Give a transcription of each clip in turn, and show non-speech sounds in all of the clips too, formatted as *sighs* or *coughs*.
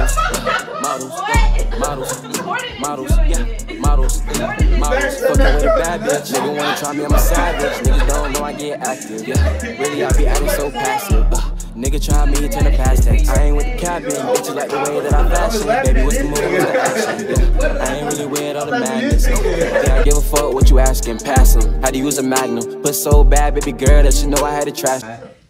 models, models, models, models, yeah, models, models. With a bad bitch. Nigga wanna try me, I'm a savage. Niggas don't know I get active. Yeah, really I be acting so passive. Uh, Nigga try me, turn the past tense. I ain't with the cabin, bitches like the way that I fashion. Baby, what's the move, what's the action? Yeah, I ain't really with all the madness. Yeah, I give a fuck what you asking, passing. How to use a magnum, but so bad, baby girl, that you know I had to trash.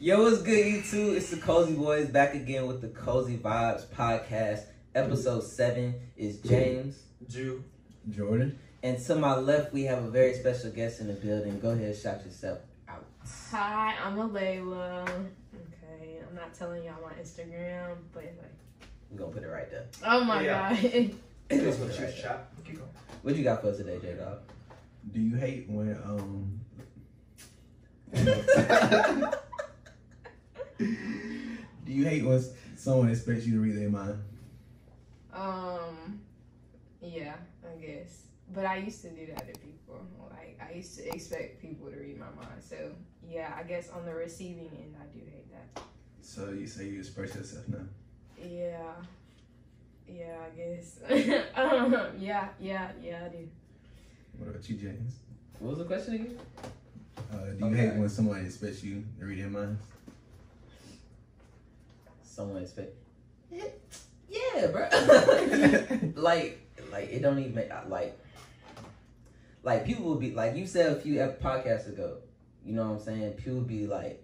Yo, what's good, YouTube? It's the Cozyy Boyzz back again with the Cozyy Vibes podcast. Episode 7 is James. Ju. Jordan. And to my left, we have a very special guest in the building. Go ahead, shout yourself out. Hi, I'm Alayla. Okay, I'm not telling y'all my Instagram, but like, We're gonna put it right there. oh my Yeah. god. *laughs* That's what you right shot. What you got for us today, J Dog? Do you hate when um *laughs* *laughs* Do you hate when someone expects you to read their mind? um, yeah, I guess. But I used to do that to people. Like, I used to expect people to read my mind. So, yeah, I guess on the receiving end, I do hate that. So you say you express yourself now. Yeah. Yeah, I guess. *laughs* um, yeah, yeah, yeah, I do. What about you, James? What was the question again? Uh, do you Okay. hate when someone expects you to read their minds? Someone expect. *laughs* Yeah, bro. *laughs* like, like it don't even make like, like people will be like you said a few podcasts ago. You know what I'm saying? People will be like,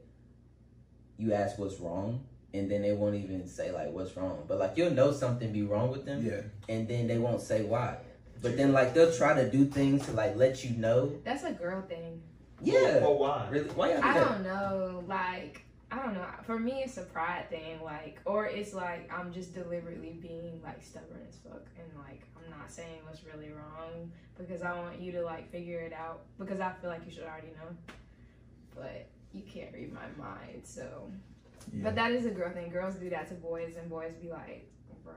you ask what's wrong, and then they won't even say like what's wrong. But like you'll know something be wrong with them, Yeah. and then they won't say why. But then like they'll try to do things to like let you know. That's a girl thing. Yeah. Well, why? Really? Why I don't know. Like, I don't know. For me, it's a pride thing. Like, or it's like I'm just deliberately being like stubborn as fuck, and like I'm not saying what's really wrong because I want you to like figure it out because I feel like you should already know, but you can't read my mind. So, Yeah. but that is a girl thing. Girls do that to boys, and boys be like, bro,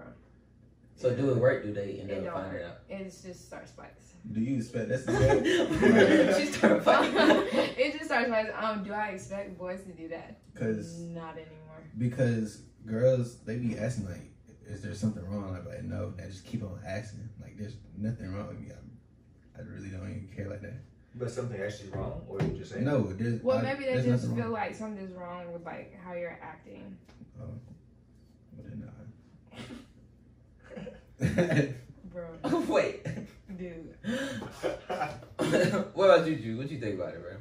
So do it work? Do they end it up don't finding out? It's just starts fights. Do you expect that's the she started fighting. it just starts fights. Um, do I expect boys to do that? Because Not anymore. because girls they be asking like, is there something wrong? I'm like no, they just keep on asking. Like there's nothing wrong with me. I, I really don't even care like that. But something actually wrong, or you just saying? No, there's Well, I- maybe they there's just feel wrong. like something's wrong with like how you're acting. Oh, but then, Bro, uh, *laughs* Wait. dude. what about you, Drew? What you think about it, bro?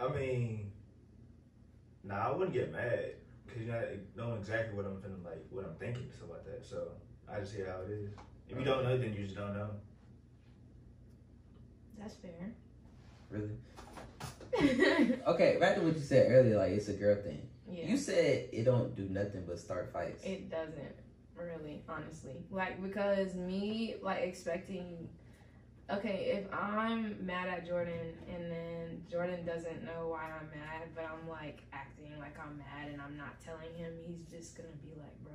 I mean, nah, I wouldn't get mad because you know knowing exactly what I'm feeling, like what I'm thinking, and stuff like that. So I just hear how it is. If you don't know, then you just don't know. That's fair. Really? Okay, back to what you said earlier, like it's a girl thing. yeah. You said it don't do nothing but start fights. It doesn't really, honestly. Like because me like expecting okay, if I'm mad at Jordan and then Jordan doesn't know why I'm mad, but I'm like acting like I'm mad and I'm not telling him, he's just gonna be like, bro,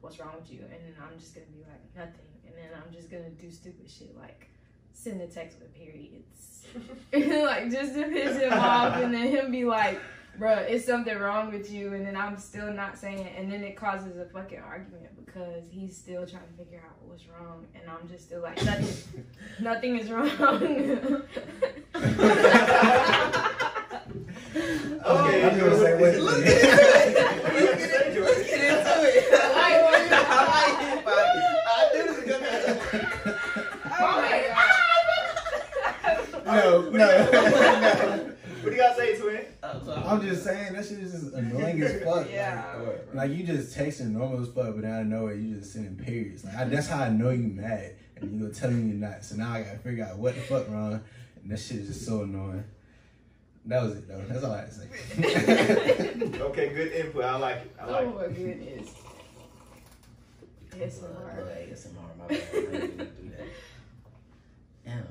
what's wrong with you? And then I'm just gonna be like, nothing. And then I'm just gonna do stupid shit like send a text with periods. *laughs* *laughs* like just to piss him off and then him be like, bruh, it's something wrong with you, and then I'm still not saying it, and then it causes a fucking argument because he's still trying to figure out what's wrong, and I'm just still like, nothing, *laughs* nothing is wrong. *laughs* *laughs* Okay, I'm gonna say what- Look Look at at it. it. Look at it. I like it. I like it. I knew this was gonna oh my god. No, no, no. What do you gotta say, twin? I'm just saying that shit is just *laughs* annoying as fuck. Yeah. Like, like you just texting normal as fuck, but out of nowhere you just sending periods. Like I, that's how I know you mad, and you gonna tell me you're not. So now I gotta figure out what the fuck wrong, and that shit is just so annoying. That was it though. That's all I had to say. *laughs* Okay, good input. I like it. I like Oh my goodness. It's Look, hard. ASMR, my bad. I didn't do that. Damn.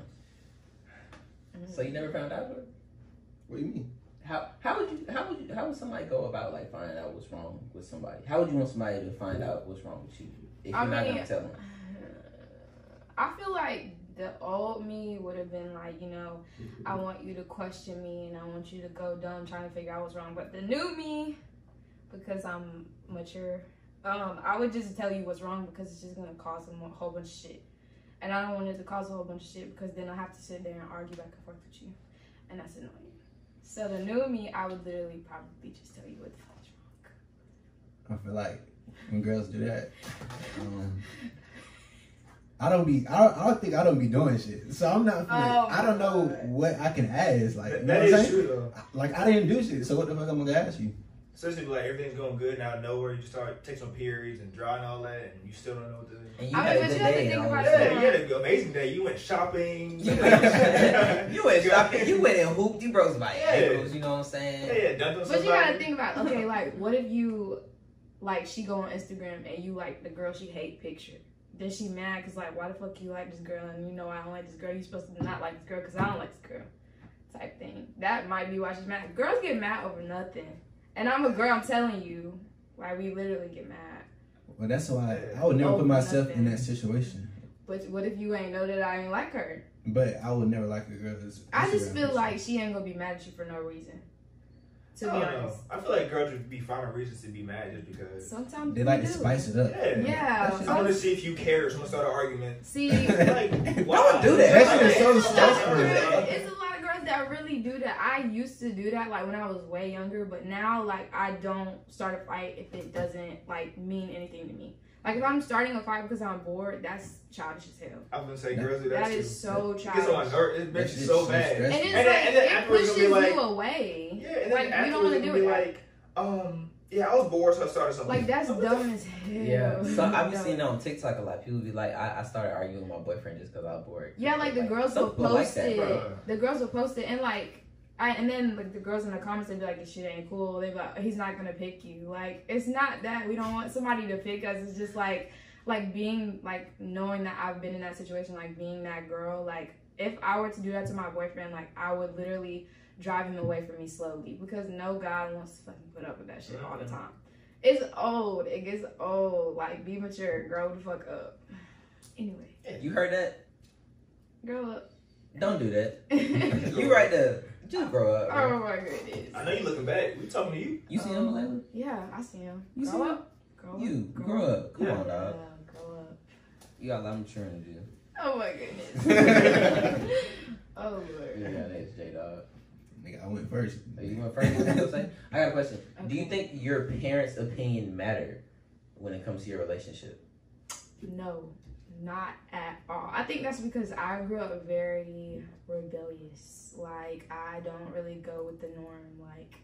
So you never found out? what do you mean? How how would you how would you how would somebody go about like finding out what's wrong with somebody? How would you want somebody to find out what's wrong with you if you're I not mean, gonna tell them? *sighs* I feel like the old me would have been like, you know, I want you to question me and I want you to go dumb trying to figure out what's wrong. But the new me, because I'm mature, Um, I would just tell you what's wrong because it's just gonna cause a whole bunch of shit, and I don't want it to cause a whole bunch of shit because then I have to sit there and argue back and forth with you, and that's annoying. So the new me, I would literally probably just tell you what the fuck wrong. I feel like when girls do that, um, I don't be. I don't, I don't think I don't be doing shit. So I'm not. Oh, I don't know God. what I can ask. Like you That- know what I'm saying? true though. Like I didn't do shit. So what the fuck I'm gonna ask you? Especially if, like everything's going good and out of nowhere, you just start take some periods and dry and all that, and you still don't know what to do. And you I had mean, a but good you have to day. think about this it. Yeah, you had an amazing day. You went shopping. *laughs* You went, you went shopping. You went and hooped. You broke my Yeah. ankles. You know what I'm Yeah, saying? yeah, dunked on But somebody. you gotta think about okay, like what if you like she go on Instagram and you like the girl she hate picture. Then she mad because like why the fuck you like this girl and you know I don't like this girl. You supposed to not like this girl because I don't like this girl. Type thing. That might be why she's mad. Girls get mad over nothing. And I'm a girl. I'm telling you, like we literally get mad. Well, that's why I would never Oh, put myself in that situation. But what if you ain't know that I ain't like her? But I would never like a girl. that's I just feel like she ain't gonna be mad at you for no reason. To I be don't know. honest. I feel like girls would be finding reasons to be mad just because. Sometimes they like we to spice it up. Yeah. Yeah. That shit- I want to see if you care. Someone start an argument. See, Like, why *laughs* Don't do that. That shit is so it's, a lot of stressful. it's a lot of girls that really do that. I used to do that like when I was way younger, but now like I don't start a fight if it doesn't like mean anything to me. Like if I'm starting a fight because I'm bored, that's childish as hell. I was gonna say girls do that, That too. is so It gets on my childish. nerves. It makes shit you so so bad. And it's And then- like and then it pushes you'll like- you away. Yeah, and then like you don't want to do be it. like, um, yeah, I was bored, so I started something. Like that's dumb as hell. Yeah, *laughs* so I've been seeing that on TikTok a lot. People be like, I, I started arguing with my boyfriend just because I was bored. Yeah, like the girls will some like post that, it. bro. the girls will post it, and like, I and then like the girls in the comments they'd be like, "This shit ain't cool." They be like, "He's not gonna pick you." Like, it's not that we don't want somebody to pick us. It's just like, like being like knowing that I've been in that situation, like being that girl. Like, if I were to do that to my boyfriend, like I would literally drive him away from me slowly because no guy wants to fucking put up with that shit all the mm-hmm. time. It's old. It gets old. Like, be mature. Grow the fuck up. Anyway, You heard that? grow up. Don't do that. oh *laughs* You right there. Just grow up. bro. Oh my goodness. I know you looking back. We talking to you. You see him lately? Yeah, I see him. You grow see him? up. Grow You up. grow up. Come Yeah. on, Yeah, grow up. You got a lot of maturing to do. Oh my goodness. *laughs* *laughs* oh lord. Yeah, that's J Dog. Nigga, I went first. You went first. You know I'm saying? I got a question. Do you think your parents' opinion matter when it comes to your relationship? No, not at all. I think that's because I grew up very rebellious. Like I don't really go with the norm. Like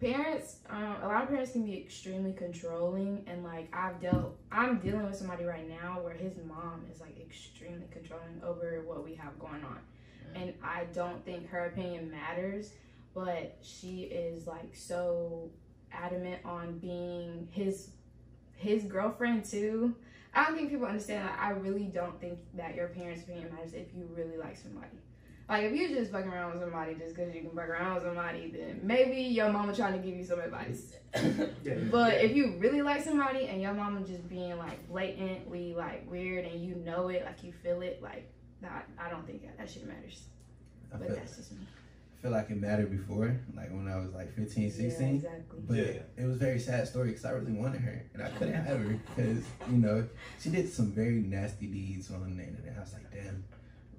parents, um, a lot of parents can be extremely controlling, and like I've dealt, I'm dealing with somebody right now where his mom is like extremely controlling over what we have going on, and I don't think her opinion matters, but she is like so adamant on being his his girlfriend too. I don't think people understand that. I really don't think that your parents' opinion matters if you really like somebody. Like if you just fucking around with somebody just because you can fuck around with somebody, then maybe your mama trying to give you some advice. *coughs* But if you really like somebody and your mama just being like blatantly like weird and you know it, like you feel it, like that, I don't think that, that shit matters. I But feel, that's just me. I feel like it mattered before, like when I was like 15, Yeah, 16. exactly. But Yeah. it was a very sad story because I really wanted her and I *laughs* couldn't have her because you know she did some very nasty deeds on the internet. I was like, damn.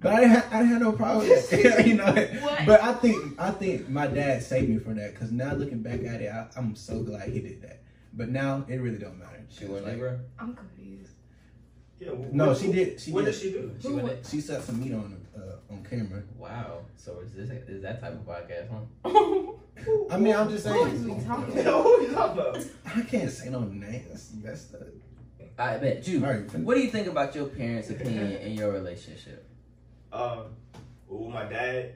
But I didn't have, I didn't have no problem *laughs* you know. What? But I think I think my dad saved me from that because now looking back at it, I, I'm so glad he did that. But now it really don't matter. She went like, Libra? I'm confused. Yeah. wh- No, what- she did. She what did. did she do? She Who went She set some meat on uh, on camera. Wow. So is this is that type of podcast, huh? *laughs* I mean, I'm just is saying. we talking *laughs* Who about? are you talking about? I can't say no names. That's the. I bet you. All right. What do you think about your parents' opinion in your relationship? Um, well, with my dad,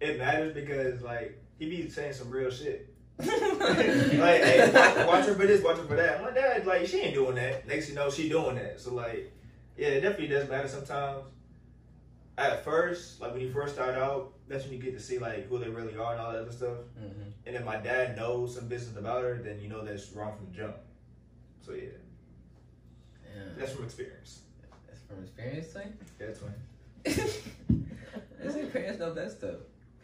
it matters because like he be saying some real shit. Like, hey, watch, her for this, watch her for that. My dad, like, she ain't doing that. Next, you know, she doing that. So, like, yeah, it definitely does matter sometimes. At first, like when you first start out, that's when you get to see like who they really are and all that other stuff. hmm And if my dad knows some business about her, then you know that's wrong from the jump. So yeah, Yeah. that's from experience. That's from experience, thing. Yeah, that's fine. Does your parents know that stuff?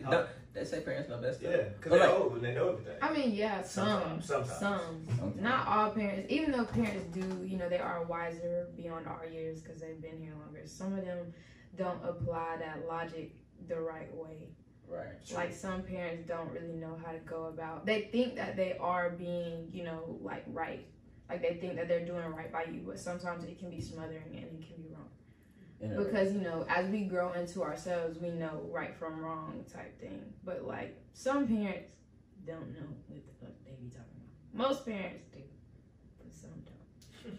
Huh? No, they say parents know best. though. Yeah, because they're like- old and they know everything. I mean, yeah, some, Sometimes, sometimes. some, Sometimes. not all parents. Even though parents do, you know, they are wiser beyond our years because they've been here longer. Some of them don't apply that logic the right way. Right. Like some parents don't really know how to go about. They think that they are being, you know, like right. Like they think that they're doing right by you, but sometimes it can be smothering and it can be wrong. You know, because you know as we grow into ourselves we know right from wrong type thing but like some parents don't know what the fuck they be talking about most parents do but some don't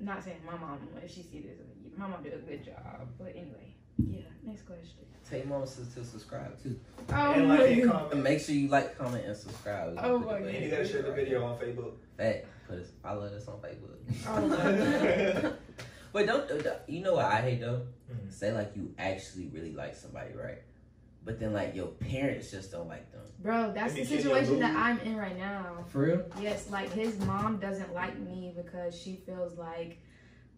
*laughs* not saying my mom if she see this my mom did a good job but anyway yeah next question Take your mom to, to subscribe too. oh and my like and comment. And make sure you like, comment, and subscribe. Oh my And you gotta share the video on Facebook. Hey, put us, follow us on Facebook. oh my God. *laughs* But don't, don't- you know what I hate though? Mhm. Say like you actually really like somebody, right? But then like your parents just don't like them. bro that's the situation that i'm in right now For real? Yes, like his mom doesn't like me because she feels like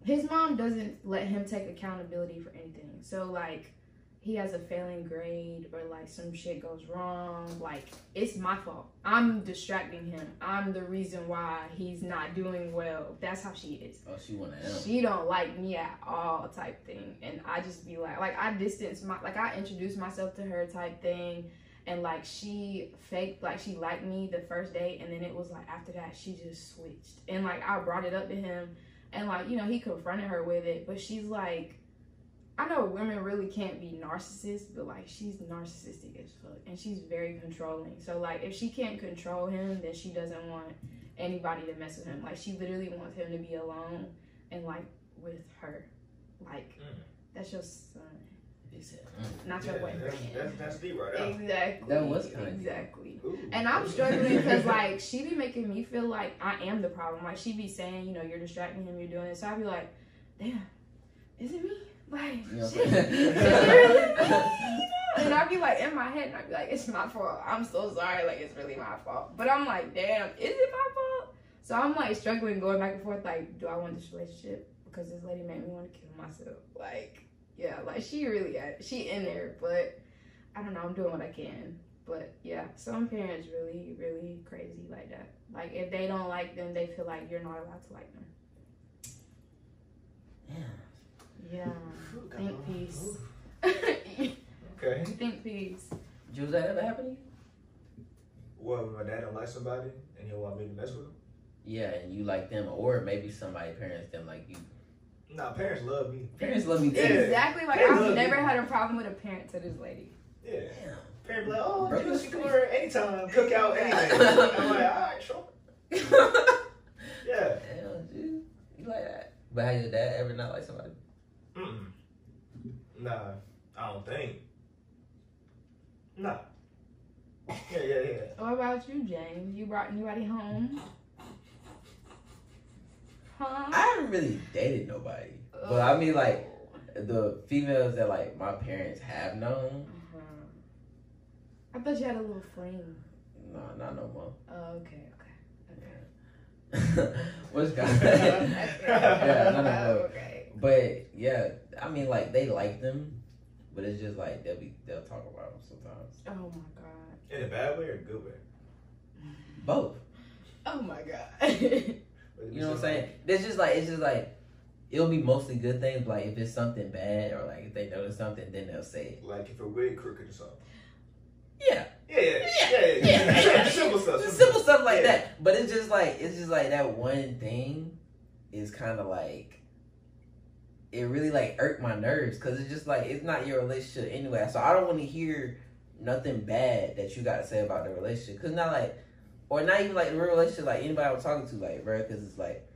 his mom doesn't let him take accountability for anything. So like he has a failing grade or like some shit goes wrong, like it's my fault. I'm distracting him. I'm the reason why he's not doing well. That's how she is. Oh, she wanna help. She don't like me at all type thing. And I just be like like I distance my like I introduce myself to her type thing and like she faked like she liked me the first day and then it was like after that she just switched. And like I brought it up to him and like, you know, he confronted her with it, but she's like I know women really can't be narcissists, but like she's narcissistic as fuck and she's very controlling. So like if she can't control him, then she doesn't want anybody to mess with him. Like she literally wants him to be alone and like with her. Like Mm. that's your son, mm. not your boyfriend. that's, that's, that's deep right now. Exactly. That was kinda exactly. Ooh. And I'm struggling because like she be making me feel like I am the problem. Like she be saying, you know, you're distracting him, you're doing this. So I be like, damn, is it me? Like, shit, what I'm is it saying? *laughs* really *laughs* *laughs* and I be like in my head, and I be like, it's my fault. I'm so sorry. Like it's really my fault. But I'm like, damn, is it my fault? So I'm like struggling, going back and forth. Like, do I want this relationship? Because this lady made me want to kill myself. Like, yeah, like she really, uh, she in there, but I don't know. I'm doing what I can. But yeah, some parents really, really crazy like that. Like if they don't like them, they feel like you're not allowed to like them. Yeah. Ooh, God. Think peace. *laughs* Okay. Think peace. Jules, that ever happen to you? Well, my dad don't like somebody and he'll want me to mess with him. Yeah, and you like them, or maybe somebody parents them like you. Nah, parents love me. Parents love me too. Yeah. Exactly. Like They I've never you. had a problem with a parent to this lady. Yeah. Damn. Parents be like, oh, Bro, you that's can come over anytime, cook out *laughs* anything. I'm like, all right, sure. *laughs* Yeah. Damn, dude. You like that? But has your dad ever not like somebody? Mm-mm. Nah, I don't think. Nah. Yeah, yeah, yeah. What about you, James? You brought anybody home? Huh? I haven't really dated nobody. But I mean, like, the females that, like, my parents have known, Uh-huh. I thought you had a little fling. no, not no more. Oh, okay, okay, okay. *laughs* What's. *laughs* *laughs* Yeah, no, no, no. okay. But yeah, I mean, like they like them, but it's just like they'll be they'll talk about them sometimes. Oh my god. In a bad way or a good way? Both, Oh my god. *laughs* you know what I'm saying? It's just like it's just like it'll be mostly good things. Like if it's something bad or like if they notice something, then they'll say it. Like if a wig crooked or something. Yeah, Yeah, yeah, yeah, yeah. yeah, yeah. *laughs* Simple stuff. Just simple stuff like Yeah. that. But it's just like it's just like that one thing is kind of like it really like irked my nerves because it's just like it's not your relationship anyway. So I don't want to hear nothing bad that you got to say about the relationship because not like or not even like the real relationship like anybody I'm talking to like bro because it's like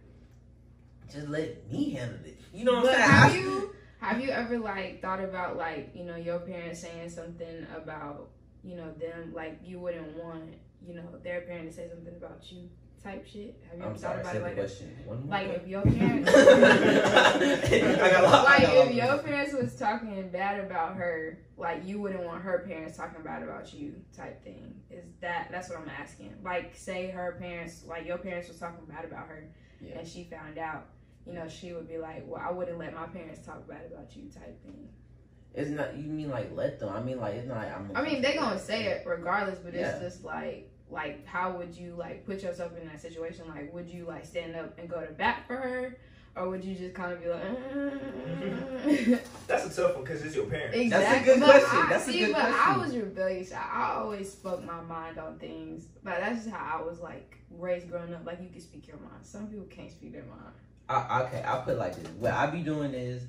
just let me handle it. You know what But I'm saying? have you *laughs* have you ever like thought about like you know your parents saying something about you know them like you wouldn't want you know their parent to say something about you type shit? Have you ever I'm thought sorry. about it like question one more. Like if your parents *laughs* *laughs* I got a lot- I like got a lot if your parents was talking bad about her, like you wouldn't want her parents talking bad about you type thing. Is that that's what I'm asking? Like say her parents like your parents was talking bad about her Yeah. and she found out, you know, she would be like, Well, I wouldn't let my parents talk bad about you type thing. It's not. You mean like let them? I mean like it's not. Like, I'm I mean, they gonna say it regardless, but Yeah. it's just like, like, how would you like put yourself in that situation? Like, would you like stand up and go to bat for her, or would you just kind of be like, "Mm." *laughs* That's a tough one because it's your parents. exactly? That's a good But question. I, That's a see, good but I was rebellious. I, I always spoke my mind on things, but that's just how I was like raised growing up. Like, you can speak your mind. Some people can't speak their mind. I, okay, I'll put it like this. What I be doing is,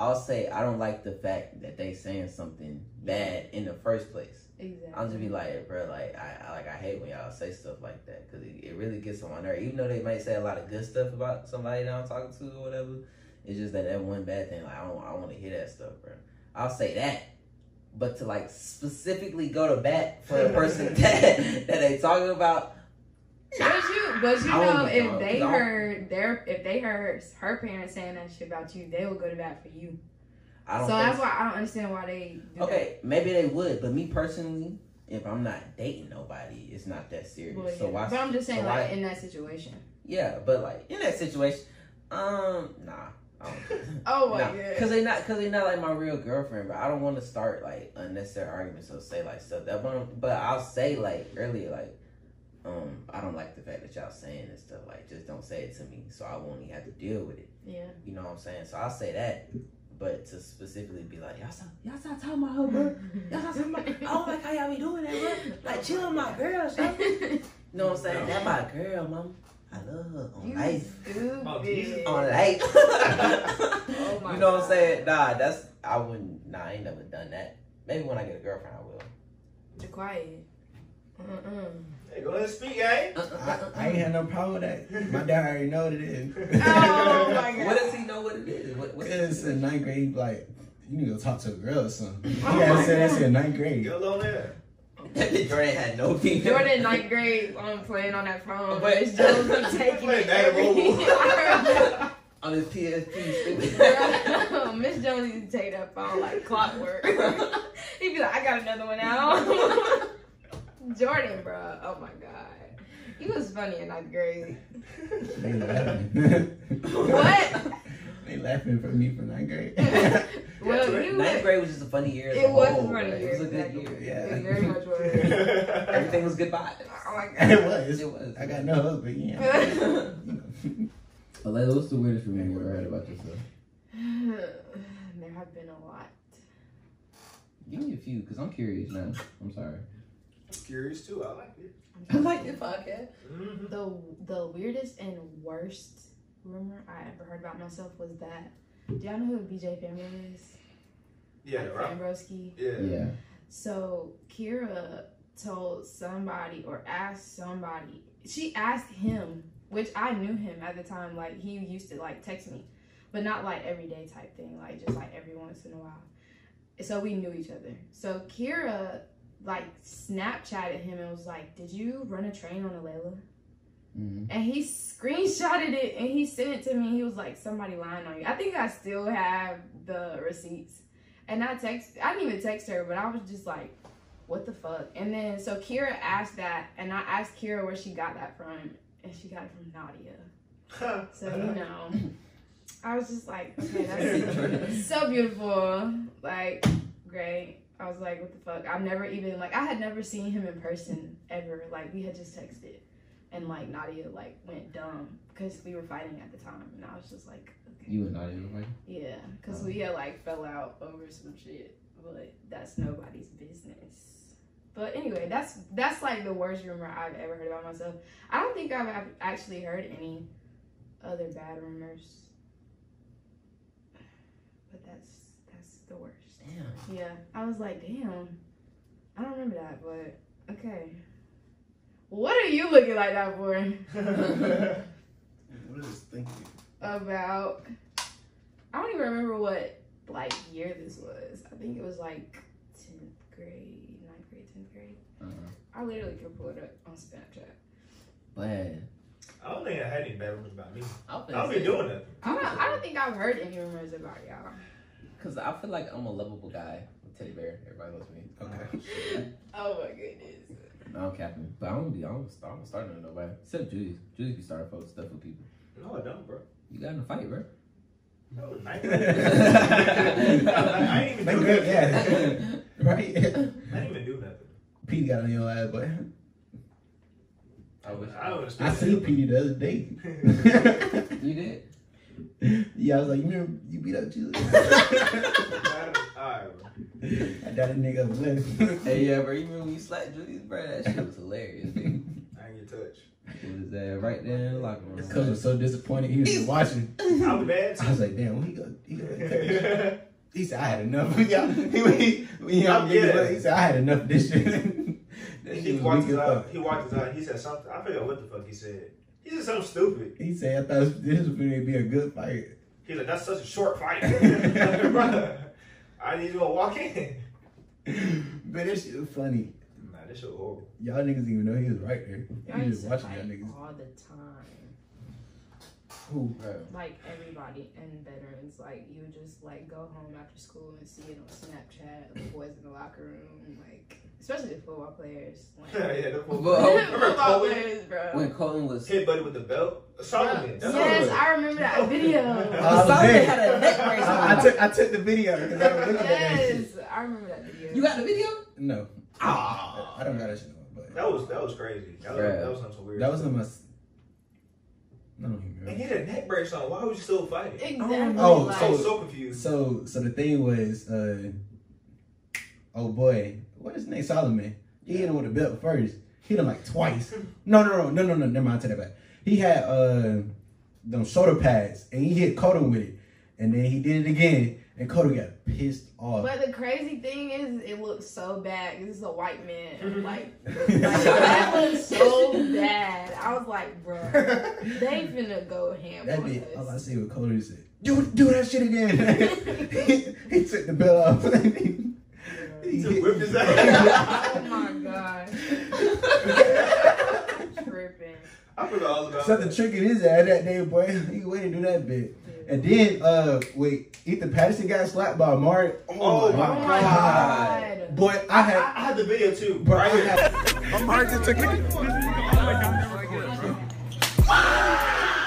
I'll say I don't like the fact that they saying something bad in the first place. Exactly. I'll just be like, bro, like I, I like I hate when y'all say stuff like that because it, it really gets on my nerve. Even though they might say a lot of good stuff about somebody that I'm talking to or whatever, it's just that that one bad thing. Like I don't, I want to hear that stuff, bro. I'll say that, but to like specifically go to bat for the person *laughs* that that they talking about, But you, but you know, if they heard their, if they heard her parents saying that shit about you, they will go to bat for you. I So don't. think that's why I don't understand why they. Okay, maybe they would, but me personally, if I'm not dating nobody, it's not that That. serious. Well, So why? But I'm just saying, so like in that situation. Yeah, but like in that situation, um, nah. *laughs* Oh my nah. god. Cause they're not, cause they're not like my real girlfriend. But I don't want to start like unnecessary arguments or say like stuff that. But, but I'll say like earlier, like, um, I don't like the fact that y'all saying this stuff. Like, just don't say it to me, so I won't even have to deal with it. Yeah. You know what I'm saying? So I'll say that. But to specifically be like, y'all stop, y'all stop talking about her, bro. Y'all stop talking about, I don't like how y'all be doing that, bro. Like, chill on oh my girl, shit. You know what I'm saying? That my girl, mom. I love her on you life. Oh, stupid. On life. *laughs* *laughs* Oh my you know what I'm saying? Nah, that's I wouldn't. Nah, I ain't never done that. Maybe when I get a girlfriend, I will. Be quiet. Mm-mm. Hey, go ahead and speak, eh? I, I ain't had no problem with that. My dad already know what it is. *laughs* Oh my god. What does he know what it is? What, what's It's in ninth grade, like, you need to go talk to a girl or something. You gotta say that's in ninth grade. Get alone there. Jordan had no female. Jordan in ninth grade, um, playing on that phone. But- Miss Jones be taking Playing it Madden every. Mobile. *laughs* on his PSP, stupid. *laughs* Miss Jones used to take that phone like clockwork. He'd be like, I got another one out. Jordan, bro. Oh my god. He was funny in ninth grade. They laughing. What? *laughs* they laughing for me from ninth grade. *laughs* Well, you Ninth grade was just a funny year. It was whole, a funny bro. year. It was a good exactly. year. Yeah. It very much was. *laughs* Everything was good vibes. Oh my god. it was. It was. I got no husband. Yeah. You know. What's the weirdest rumor you ever heard about yourself? *sighs* there have been a lot. Give me a few, cause I'm curious now. I'm sorry. Curious too. I like it. I like this podcast. Mm-hmm. The the weirdest and worst rumor I ever heard about myself was that. Do y'all know who BJ Family is? Yeah, like right. Fambroski. Yeah. Yeah. So Kira told somebody or asked somebody. She asked him, which I knew him at the time. Like he used to like text me, but not like everyday type thing. Like just like every once in a while. So we knew each other. So Kira like Snapchatted him and was like, "Did you run a train on a Layla?" Mm-hmm. And he screenshotted it and he sent it to me. He was like, "Somebody lying on you." I think I still have the receipts. And I text, I didn't even text her, but I was just like, "What the fuck?" And then so Kira asked that, and I asked Kira where she got that from, and she got it from Nadia. So you know, I was just like, "Okay, that's *laughs* so beautiful, like great." I was like, "What the fuck?" I've never even like I had never seen him in person ever. Like we had just texted and like Nadia like went dumb because we were fighting at the time, and I was just like, okay, You and Nadia were fighting? yeah, because oh. we had like fell out over some shit, but that's nobody's business. But anyway, that's that's like the worst rumor I've ever heard about myself. I don't think I've actually heard any other bad rumors, but that's that's the worst. Damn. Yeah, I was like, damn. I don't remember that, but okay. What are you looking like that for? *laughs* *laughs* What is thinking? About I don't even remember what like year this was. I think it was like tenth grade, ninth grade, tenth grade. Uh-huh. I literally could pull it up on Snapchat. But I don't think I had any bad rumors about me. I I don't be doing nothing. I don't I don't think I've heard any rumors about y'all. Cause I feel like I'm a lovable guy. Teddy bear. Everybody loves me. Okay. *laughs* Oh, oh my goodness. No, I'm capping. But I don't be. I don't, I don't start with nobody. Except Julius. Julius be starting folks stuff with people. No, I don't, bro. You got in a fight, bro. *laughs* That was *laughs* nice. I ain't even do good, nothing. yeah. right? I didn't even do nothing. Pete got on your ass, but I wish I don't I understand. seen Pete the other day. You did? Yeah, I was like, you remember you beat up Julie? Alright, *laughs* bro. I got a nigga up left. Hey, yeah, bro. You remember when you slapped Julius, bro? That shit was hilarious, dude. I ain't get touched. It was uh, right there in the locker room. Cuz was so disappointed he was just watching. I was bad I was like, damn, when he go, he go. *laughs* He said, I had enough. *laughs* yeah, he, he, he, I'm good. he said, I had enough this shit. He walked weak his as eye. He walked his eye. He said something. I forgot what the fuck he said. He said something stupid. He said, I thought this was going to be a good fight. He's like, that's such a short fight. *laughs* *laughs* I need you to walk in. But that shit was funny. Nah, this shit was horrible. Y'all niggas didn't even know he was right there. Y'all He used just watching fight y'all niggas. all the time. Who? Bro. Like everybody and veterans, like you would just like go home after school and see it on Snapchat. The boys in the locker room, like especially the football players. Like, *laughs* yeah, the football. Well, Remember football Coleman? players, bro. When Colton was. Hit buddy with the belt? Solomon. That's yes, I remember that *laughs* video. I was Solomon had a neck brace I, I took I took the video because I was looking at that yes, I remember that video. You got the video? No, Ah. I don't got that shit on. But That was that was crazy. That was, Bruh. that was something weird. that was in my. I don't even And he had a neck brace on. Why was you still fighting? exactly. Oh, like, so confused. So so the thing was, uh, oh boy, what is his name? Solomon. He hit him with the belt first. Hit him like twice. *laughs* No, no, no, no, no, no. Never mind. I take that back. He had uh them shoulder pads, and he hit Cotto with it, and then he did it again, and Cotto got pissed off. But the crazy thing is, it looks so bad. 'cause This is a white man. *laughs* Like, like *laughs* that looks so bad. I was like, bro, they finna go ham That on be all I us. see what Cody said. Do do that shit again. he, he took the belt off. He, he To whip his ass. oh my god, *laughs* tripping. I forgot all about Something that. tricking his ass that day, boy. *laughs* He waited to do that bit. And then, uh, wait, Ethan Patterson got slapped by Amari. Oh, my Oh my god. Boy, I I, had, I had the video too. bro, I right here. had, *laughs* Amari just took it.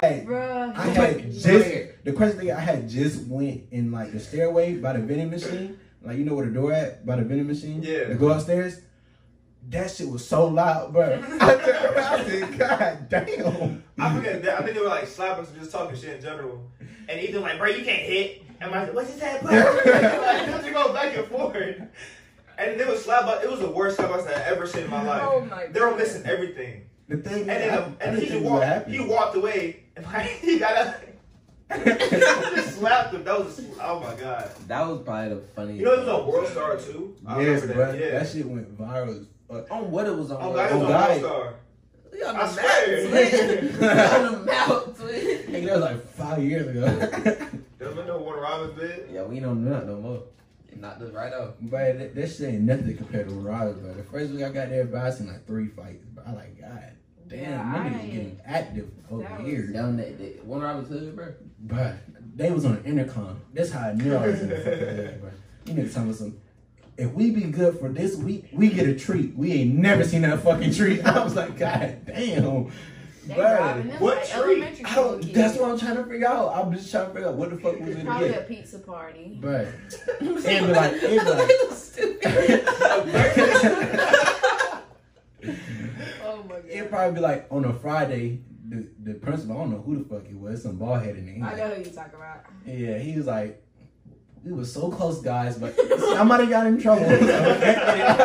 hey, Bruh. I had just the crazy thing. I had just went in like the stairway by the vending machine, like you know where the door at by the vending machine. Yeah. To go upstairs. That shit was so loud, bro. *laughs* I said, I *laughs* said, God damn. I forget. I think they were like slappers just talking shit in general. And Ethan like, bro, you can't hit. And I said, what's his head? like, they go back and forth. And they was slap. It was the worst slap I had ever seen in my life. Oh my They were God. missing everything. The thing And then, I, um, I and he just think what walked. He walked away, and *laughs* like he got up. Just slapped him. That was oh my god. That was probably the funniest. You know, it was on World Star too. I yes, remember bro. that. Yeah. That shit went viral. as fuck. On what it was on. Oh, God, was Oh, on God. World Star. We on I the swear. mount, on the mount, twin. Hey, that was like five years ago. *laughs* There's know what Warner Robins bid. Yeah, we don't do that no more. Knocked us right off. but that, that shit ain't nothing compared to Ronaldo, bro. The first week I got there, bro, I seen like three fights. But I like, God damn, Yeah, niggas I- getting active over that was- here. Down that, that one Roberts Hood, bro. But they was on the intercom. That's how I knew I was in the fucking hood, bro. You niggas tell me some. If we be good for this week, we get a treat. We ain't never seen that fucking treat. *laughs* I was like, God damn. They Bruh. what like treat? I don't, that's what I'm trying to figure out. I'm just trying to figure out what the fuck was in Probably a it. pizza party. But *laughs* it'd be like, it'd be like, *laughs* my it'd probably be like on a Friday. The, the principal, I don't know who the fuck it was, some bald headed nigga. I know who you talk about. Yeah, he was like, we were so close, guys, but *laughs* somebody got in trouble. So, I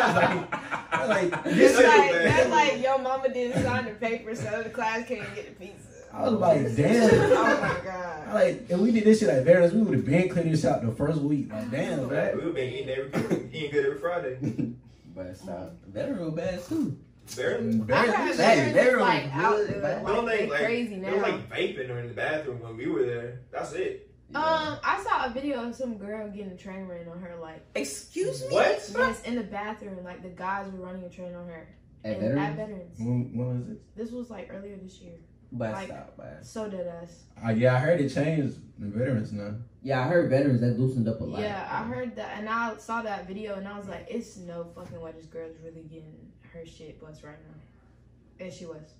was like, I like, this It's like, that's like your mama didn't sign the paper, so the class can't get the pizza. I was like, oh damn. Oh damn. my I god. like, if we did this shit at Veterans, we would have been cleaning this out the first week. Like, damn, We man. would been eating every eating good every Friday. *laughs* But stop. Better real bad too. Barely. I Veterans- heard Hey, veterans they is were like out good. Don't like, they like crazy they now. were like vaping or in the bathroom when we were there. That's it. Um, I saw a video of some girl getting a train ran on her, like excuse me. What? yes, in the bathroom. Like the guys were running a train on her At And- veterans. at veterans. When, when was it? This was like earlier this year. But like- stop, man. So did us. Uh, yeah, I heard it changed the Veterans now. Yeah, I heard veterans that loosened up a lot. Yeah, I heard that, and I saw that video, and I was like, "It's no fucking way this girl's really getting her shit bust right now," and she was.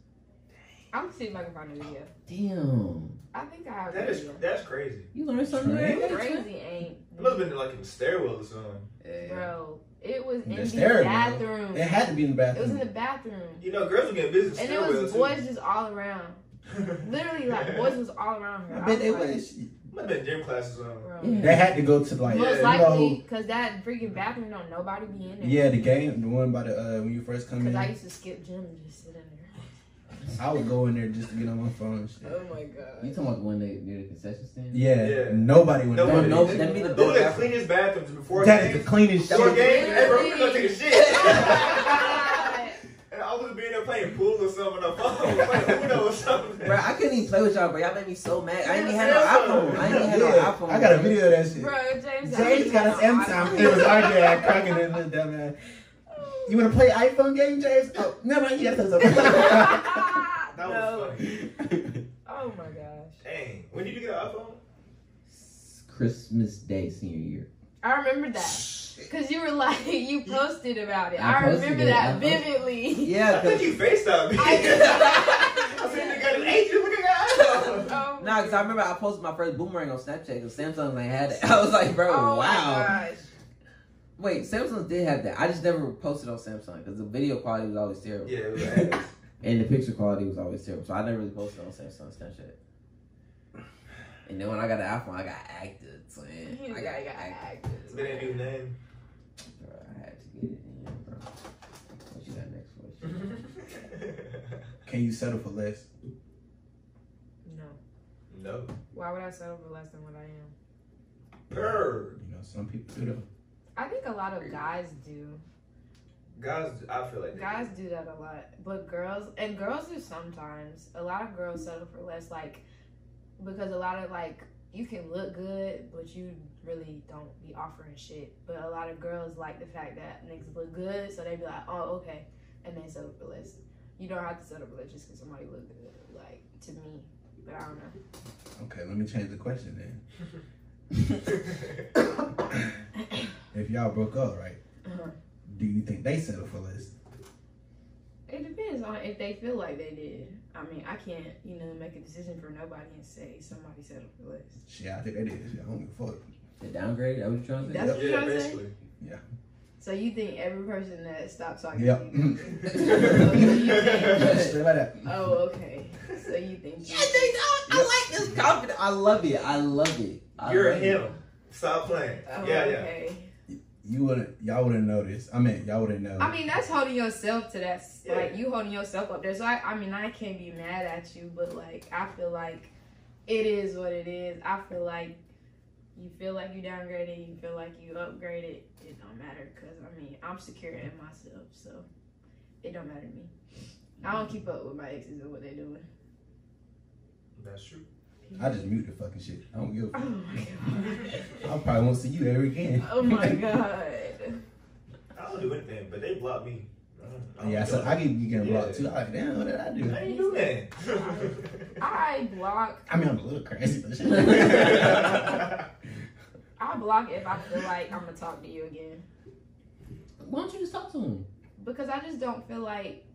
I'm gonna see if I can find a video. Damn. I think I have That a is video. that's crazy. You learned something Right. Crazy ain't, It must have been like in the stairwell or something. Yeah. bro. It was in The the stairwell. bathroom. It had to be in the bathroom. It was in the bathroom. bathroom. You know, girls were getting busy. And it was boys just all around. *laughs* Literally, like boys was all around her. I bet they was was. Might have been gym classes or something. like, bro. Yeah. They had to go to like Yeah. Most you likely, because that freaking bathroom don't nobody be in there. yeah, the game, the one by the uh, when you first come Because in. I I, used to skip gym and just sit in there. I would go in there just to get on my phone and shit. Oh my god. You talking about the one they near the concession stand? Yeah, Yeah. nobody went Nobody. there. No, that'd be the Those are the best. cleanest bathrooms before That is games. the cleanest Before shit. games, hey bro, we gonna take a shit. *laughs* *laughs* God. and I was being there playing pool or something on the phone, playing Uno or something. Bro, I couldn't even play with y'all, bro. Y'all made me so mad. I didn't even have no iPhone. I didn't even have no Yeah, iPhone. I got a video of that shit. Bro, James. James got his M time. It was RJ at cracking in the dumb man. You wanna play iPhone game, James? Oh, never mind. You gotta play something. *laughs* That was no. funny. Oh my gosh. Dang, when did you get an iPhone? Christmas Day senior year. I remember that. Because you were like, *laughs* you posted about it. I I, remember it. that I vividly. Yeah, I think you FaceTimed me. I- *laughs* I said, "Nigga, an eight, you look at iPhone." Oh Nah, because I remember I posted my first boomerang on Snapchat because Samsung ain't had it. *laughs* I was like, bro, oh wow. My gosh. Wait, Samsung did have that. I just never posted on Samsung because the video quality was always terrible. Yeah, it was. And the picture quality was always terrible. So I never really posted on Samsung Snapchat. And then when I got an iPhone, I got active. So He I got, got I got active. active. They didn't do nothing. Bro, I had to get it in, bro. What you got next? What *laughs* Can you settle for less? No. no. Why would I settle for less than what I am? Purr. You know, some people do though. I think a lot of guys do. Guys, I feel like they Guys do that a lot, but girls and girls do sometimes. A lot of girls settle for less, like because a lot of like you can look good, but you really don't be offering shit. But a lot of girls like the fact that niggas look good, so they be like, oh okay, and they settle for less. You don't have to settle for less just because somebody look good, like to me. But I don't know. Okay, let me change the question then. *laughs* *coughs* If y'all broke up, right? Uh-huh. Do you think they settle for less? It depends on if they feel like they did. I mean, I can't, you know, make a decision for nobody and say somebody settled for less. Yeah, I think they did. Shit, I don't give a fuck. The downgrade? That what you trying to say? That's what you're yeah, trying to say? basically. So you think every person that stops talking Yep. to you? *laughs* So you think- Straight like that. oh, okay. So you think? Yeah, they don't. I like this confidence. I love it. I love it. I You're love it. him. Stop playing. Oh, yeah, yeah. Okay. You wouldn't, y'all wouldn't know this. I mean, y'all wouldn't know. I mean, that's holding yourself to that. Yeah. Like you holding yourself up there. So I, I mean, I can't be mad at you, but like I feel like it is what it is. I feel like you feel like you downgraded, you feel like you upgraded. It don't matter because I mean I'm secure in myself, so it don't matter to me. I don't keep up with my exes and what they're doing. That's true. I just mute the fucking shit. I don't give a Oh fuck. my god. I probably won't see you ever again. Oh my *laughs* god. I don't do anything, but they block me. I don't- I don't yeah, so it. I get you getting blocked too. I'm like, damn, what did I do? I ain't do that. I block. I mean, I'm a little crazy, but shit. *laughs* I block if I feel like I'm gonna talk to you again. Why don't you just talk to him? because I just don't feel like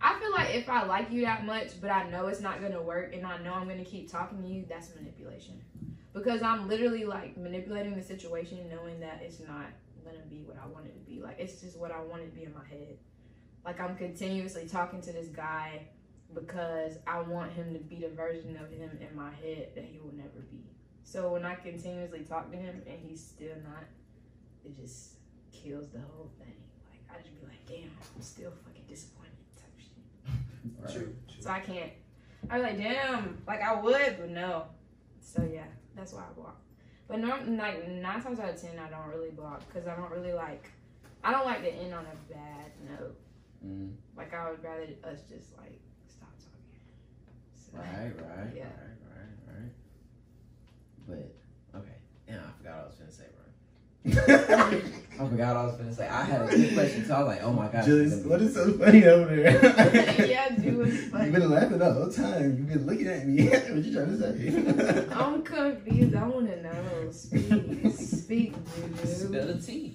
I feel like if I like you that much, but I know it's not gonna work, and I know I'm gonna keep talking to you, that's manipulation. Because I'm literally like manipulating the situation, knowing that it's not gonna be what I want it to be. Like it's just what I want it to be in my head. Like I'm continuously talking to this guy because I want him to be the version of him in my head that he will never be. So when I continuously talk to him and he's still not, it just kills the whole thing. Like I just be like, damn, I'm still fucking disappointed type. True. true. So I can't. I was like, damn, like I would, but no. So yeah, that's why I block. But no, like nine times out of ten, I don't really block because I don't really like. I don't like to end on a bad note. Mm. Like I would rather us just like stop talking. So, Right, right, Yeah. right, right, right. But okay, damn, I forgot what I was gonna say, bro. *laughs* *laughs* I forgot what I was gonna say. I had a good question, so I was like, oh my god. Just, what is so funny over there? *laughs* *laughs* yeah, dude, it's You've been laughing the whole time. You've been looking at me. *laughs* what you trying to say? I'm confused. I want to know. Speak, speak, Spill Juju. the tea.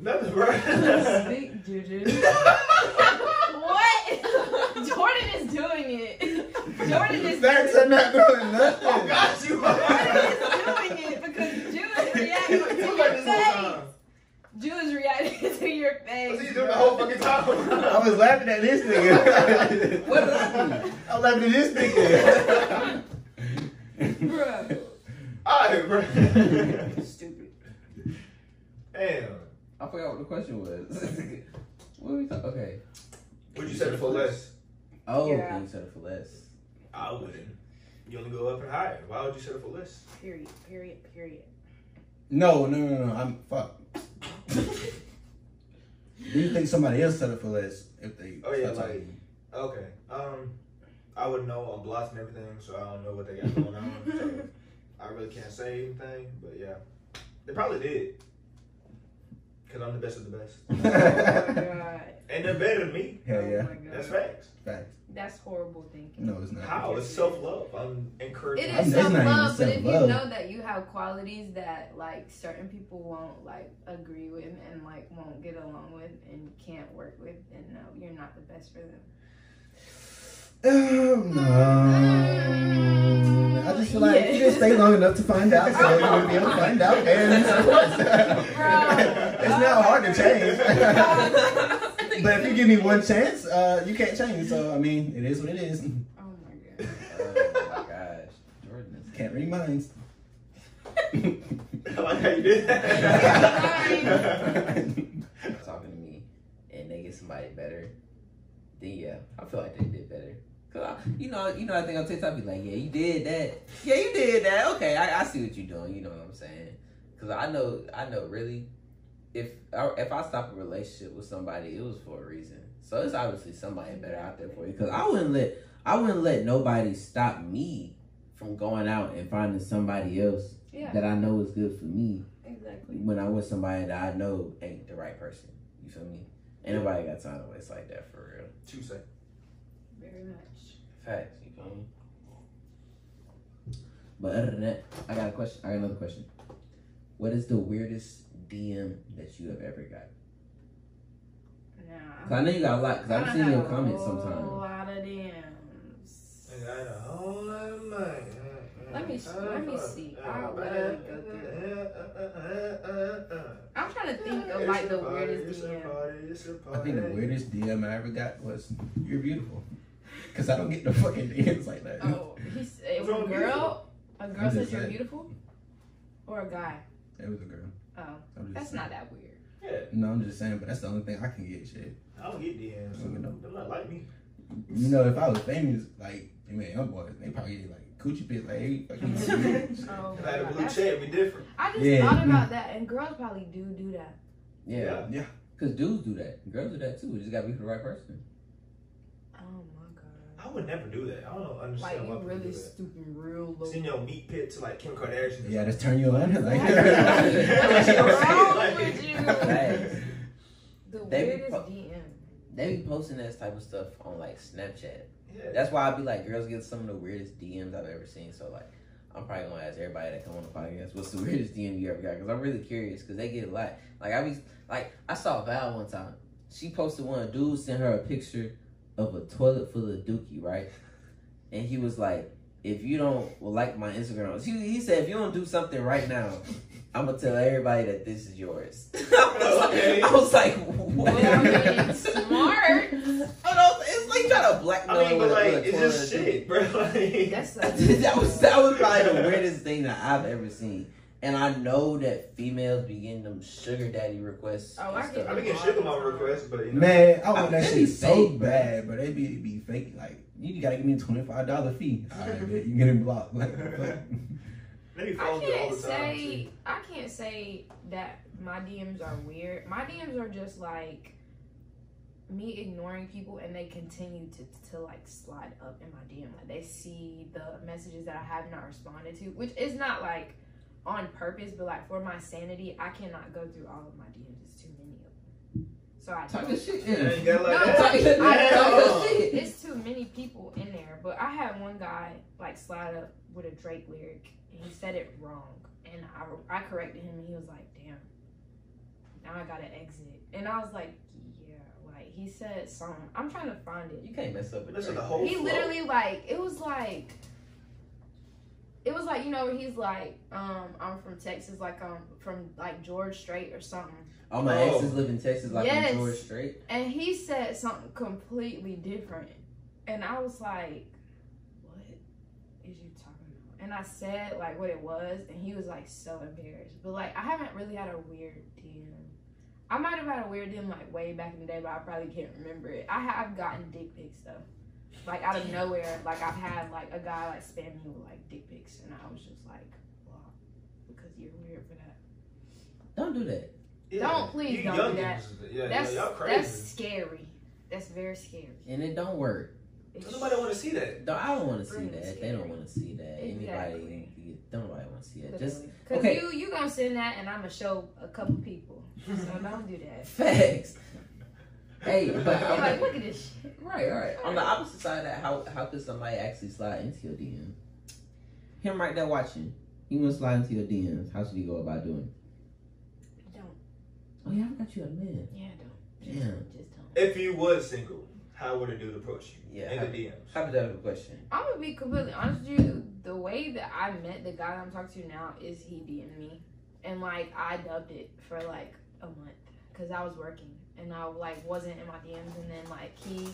Nothing, bro. Speak, Juju. what? Jordan is doing it. Jordan is Facts are not doing nothing. Oh, got you. Jordan is doing it because Ju is reacting to You your like this whole face. time. Ju is reacting to your What's face. he doing the whole fucking time? *laughs* I was laughing at this nigga. *laughs* What did I do? I was laughing at this nigga. Bro. Alright, bro. Stupid. Damn. I forgot what the question was. *laughs* what were we talking? Okay. Would you settle for less? Oh, Yeah. can you settle for less? I wouldn't. You only go up and higher. Why would you settle for less? Period. Period. Period. No, no, no, no. I'm fuck. Do you think somebody else settled for less if they? Oh, yeah, like-? Okay. Um, I wouldn't know. I'm blocked and everything, so I don't know what they got going on. so I really can't say anything. But yeah, they probably did. Cause I'm the best of the best, *laughs* Oh and they're better than me. Hell Oh yeah. my God. That's facts. Facts. That's horrible thinking. No, it's not. How? It's self love. I'm encouraging. It I'm- is self love, but if you know that you have qualities that like certain people won't like agree with and like won't get along with and can't work with, then no, you're not the best for them. Um, no. I just feel like you just stay long enough to find out, so you will be able to find out. And of course, it's not hard to change. *laughs* but if you give me one chance, uh, you can't change. So I mean, it is what it is. Oh my god. Oh my gosh. Jordan is. Can't read minds. *laughs* I like how you did that. *laughs* talking to me and they get somebody better, then yeah, I feel like they did better. Cause I, you know, you know, I think on TikTok be like, yeah, you did that, yeah, you did that. Okay, I, I see what you're doing. You know what I'm saying? Cause I know, I know, really, if I, if I stop a relationship with somebody, it was for a reason. So it's obviously somebody better out there for you. Cause I wouldn't let, I wouldn't let nobody stop me from going out and finding somebody else Yeah, that I know is good for me exactly. when I'm with somebody that I know ain't the right person. You feel me? Ain't nobody got time to waste like that for real. Two seconds. Very much. Facts, you feel me? But other than that, I got a question. I got another question. What is the weirdest DM that you have ever got? Cause I know you got a lot. Cause I've seen your comments sometimes. A sometimes. lot of DMs. I got a whole lot of money. Let me- let me see. I'll literally go I'm trying to think of like the weirdest DM. I think the weirdest DM I ever got was "You're beautiful," because I don't get no fucking DMs like that. Oh, he's eh, a What's wrong with girl. A girl says just you're beautiful, or a guy. It was a girl. Oh, that's saying. not that weird. Yeah, No, I'm just saying, but that's the only thing I can get. Shit. I don't get DMs. You know. They're not like me. You know, if I was famous, like I mean, young boys, they probably get like coochie pics, like hey, fucking. *laughs* Oh, If I had a blue God. check, it'd be different. I just Yeah. thought about that, and girls probably do do that. Yeah. yeah. Cause dudes do that. Girls do that too. You just gotta be for the right person. My god! I would never do that. I don't Like understand you why people really do that. stooping real low. Send your meat pit to like Kim Kardashian. Yeah, just turn you on. *laughs* Like, What is *laughs* wrong with you? Facts. The They be weirdest po- DM. They be posting that type of stuff on like Snapchat. Yeah. That's why I be like, girls get some of the weirdest DMs I've ever seen. So like, I'm probably gonna ask everybody that come on the podcast, what's the *laughs* weirdest DM you ever got? Because I'm really curious. Because they get a lot. Like I be like, I saw Val one time. She posted one. A dude sent her a picture of a toilet full of dookie, right? And he was like, if you don't well, like my Instagram, he, he said, if you don't do something right now, I'm gonna tell everybody that this is yours. *laughs* I was like, I was like what? Well, I mean, smart. No, it's like trying to blackmail. I mean, but like, it's just toilet shit, bro. Like, That's *laughs* that was that was probably the weirdest thing that I've ever seen. And I know that females be getting them sugar daddy requests. Oh, I stuff. get I be getting sugar mama requests, but you know. Man, I want that *laughs* They shit so fake, bro. bad, but they be be fake. Like you gotta give me a twenty five dollar fee. All right, man, you getting blocked. *laughs* Like. They be I following me all can't the time. say too. I can't say that my DMs are weird. My DMs are just like me ignoring people and they continue to, to like slide up in my DM. Like they see the messages that I have not responded to, which is not like on purpose, but like for my sanity, I cannot go through all of my DMs. It's too many of them. So I Talk don't. shit. Yeah, you in. gotta let No, that. talk that- I talk know. shit. It's too many people in there, but I had one guy like slide up with a Drake lyric, and he said it wrong, and I, I corrected him, and he was like, "Damn, now I gotta exit," and I was like, "Yeah, like Like he said something. I'm trying to find it. You can't mess up with Listen, the whole He flow. literally like it was like it was like you know he's like um I'm from Texas like um from like George Strait or something. All my Oh. exes live in Texas, like Yes. in George Strait. and he said something completely different. And I was like what is you talking about? And I said like what it was and he was like so embarrassed. But like I haven't really had a weird DM I might have had a weird DM like way back in the day but I probably can't remember it. I have gotten dick pics though like out of nowhere, like I've had like a guy like spam me with like dick pics, and I was just like, well, because you're weird for that. Don't do that. Yeah. Don't, please You don't young do that. niggas, Yeah, That's yeah, y'all crazy. that's scary. That's very scary. And it don't work. It's- Nobody want to see that. No, I don't want to see Really that. They don't want to see that. Exactly. Anybody, don't nobody want to see that. Just Cause okay. you you gonna send that, and I'm gonna show a couple people. So don't do that. *laughs* facts. Hey, but You're like, look at this shit. right, right. On the opposite side of that, how how could somebody actually slide into your DM? Him right there watching. You want to slide into your DMs? How should he go about doing? it? Don't. Oh yeah, I forgot you had a man. Yeah, don't. Damn. Just don't. If you was single, how would a dude approach you? Yeah. In How, the DMs. hypothetical question. I'm gonna be completely honest with you. The way that I met the guy I'm talking to now is he DM'd me, and like I dubbed it for like a month because I was working and I like wasn't in my DMs, and then like he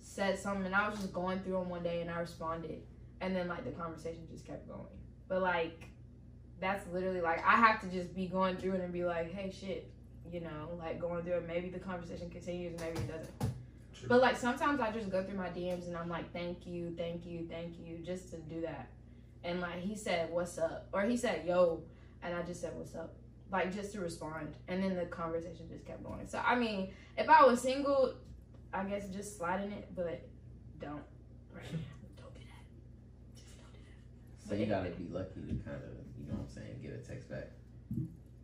said something, and I was just going through him one day, and I responded, and then like the conversation just kept going. But like that's literally like I have to just be going through it and be like, hey, shit, you know, like going through it. Maybe the conversation continues, maybe it doesn't. True. But like sometimes I just go through my DMs and I'm like, thank you, thank you, thank you, just to do that. And like he said, what's up? Or he said, yo, and I just said, what's up? Like just to respond. And then the conversation just kept going. So I mean, if I was single, I guess just slide in it, but don't. Right. *laughs* Don't do that. Just don't do that. So you gotta be lucky to kind of, you know what I'm saying, get a text back.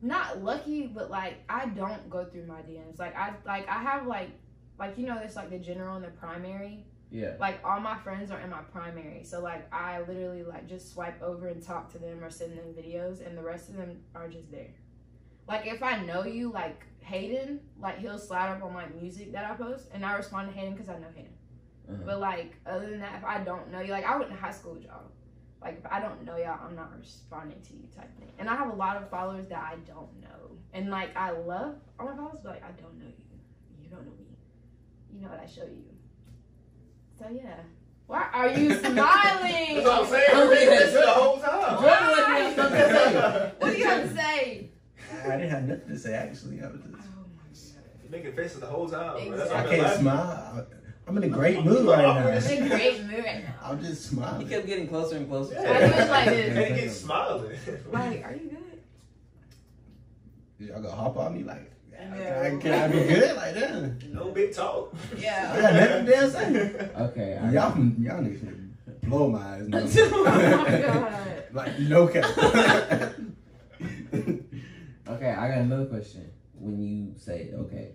not lucky, but like I don't go through my DMs. Like I like I have like like you know there's like the general and the primary. Yeah. Like all my friends are in my primary. So like I literally like just swipe over and talk to them or send them videos and the rest of them are just there. Like if I know you like Hayden, like he'll slide up on my music that I post and I respond to Hayden because I know Hayden. Uh-huh. But like other than that, if I don't know you, like I went to high school with y'all. Like if I don't know y'all, I'm not responding to you type thing. And I have a lot of followers that I don't know. And like I love all my followers, but like I don't know you. You don't know me. You know what I show you. So yeah. Why are you smiling? *laughs* That's what I'm saying. I'm We're saying this the whole time. Jordan wasn't even something to say. what do you have to say? I didn't have nothing to say actually. I was Oh just, You're making faces the whole time. bro. I why I've been can't laughing. smile. I- I'm in a great mood right now. I'm in a great mood right now. I'm just smiling. He kept getting closer and closer. Yeah. I do it like this. And he keeps smiling. *laughs* Like, are you good? Y'all gonna hop on me like, Yeah. can I, can I be good like that? no big talk. I Yeah. got nothing to say. Okay. I Y'all, can- y'all niggas can blow my eyes. *laughs* No. oh my god. *laughs* like no cap. Okay, I got another question. When you say, okay,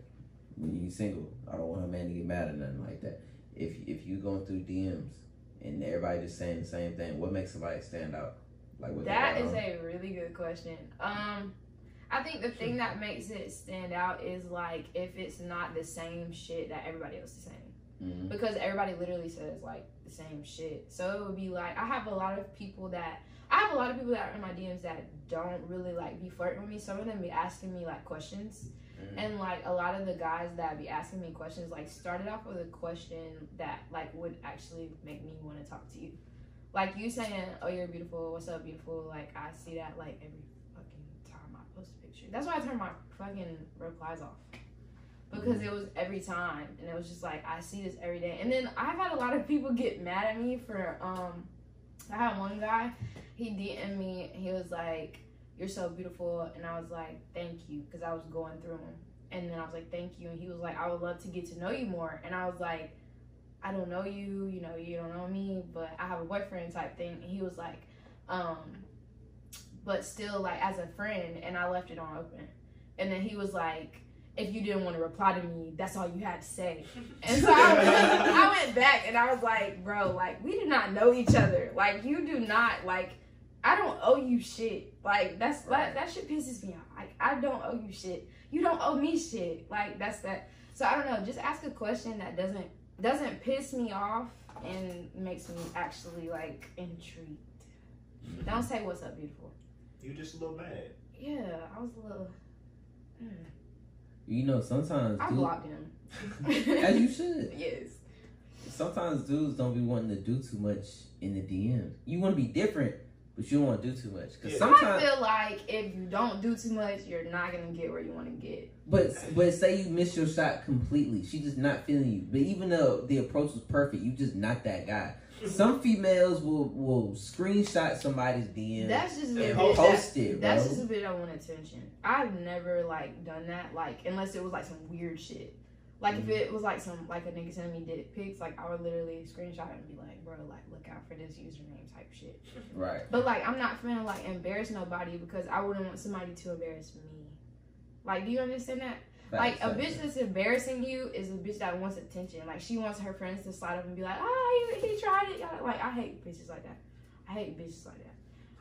when you single, I don't want a man to get mad or nothing like that. If if you going through DMs and everybody just saying the same thing, what makes somebody stand out? Like what That is a really good question. Um, I think the thing that makes it stand out is like if it's not the same shit that everybody else is saying. Mhm. Because everybody literally says like the same shit. So it would be like I have a lot of people that I have a lot of people that are in my DMs that don't really like be flirting with me. Some of them be asking me like questions. Mhm. And like a lot of the guys that be asking me questions like started off with a question that like would actually make me want to talk to you. Like you saying, "Oh, you're beautiful. What's up, beautiful?" Like I see that like every fucking time I post a picture. That's why I turn my fucking replies off because it was every time, and it was just like I see this every day. And then I've had a lot of people get mad at me for um. I had one guy, he DM'd me. He was like, "You're so beautiful," and I was like, "Thank you," because I was going through him. And then I was like, "Thank you," and he was like, "I would love to get to know you more." And I was like, "I don't know you, you know, you don't know me, but I have a boyfriend type thing." And he was like, um, "But still, like as a friend," and I left it on open. And then he was like, "If you didn't want to reply to me, that's all you had to say." *laughs* And so I went, I went back and I was like, "Bro, like we do not know each other. Like you do not like." I don't owe you shit. Like that's that, that shit pisses me off. Like I don't owe you shit. You don't owe me shit. Like that's that. So I don't know. Just ask a question that doesn't doesn't piss me off and makes me actually like intrigued. Don't say what's up, beautiful. You just a little mad. Yeah, I was a little. Mm. You know, sometimes I dude, blocked him. as you should. *laughs* yes. Sometimes dudes don't be wanting to do too much in the DM. You want to be different, but you don't want to do too much. Because Yeah. I feel like if you don't do too much, you're not gonna get where you want to get. but but say you miss your shot completely, she just not feeling you. But even though the approach was perfect, you just not that guy. Some females will will screenshot somebody's DM That's just a And bitch. post that- it, bro. That's just a bit I want attention. I've never like done that, like unless it was like some weird shit. Like Mm-hmm. if it was like some like a nigga sending me dick pics, like I would literally screenshot it and be like, bro, like look out for this username type shit. right. But like I'm not finna like embarrass nobody because I wouldn't want somebody to embarrass me. Like, do you understand that? Like a bitch that's embarrassing you is a bitch that wants attention. Like she wants her friends to slide up and be like, "Oh, he, he tried it." Like I hate bitches like that. I hate bitches like that.